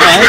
Để